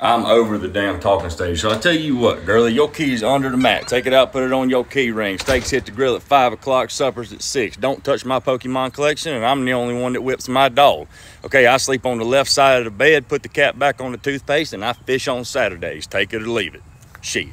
I'm over the damn talking stage. So I tell you what, girlie, your key's under the mat. Take it out, put it on your key ring. Steaks hit the grill at five o'clock, suppers at six. Don't touch my Pokemon collection, and I'm the only one that whips my dog. Okay, I sleep on the left side of the bed, put the cap back on the toothpaste, and I fish on Saturdays. Take it or leave it. Shit.